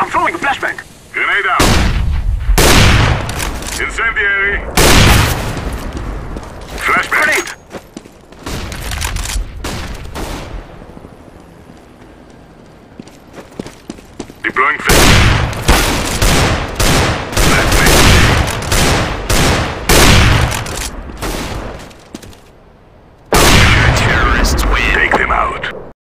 I'm throwing a flashbang. Grenade out. Incendiary. Flashbang. Grenade! Deploying flash.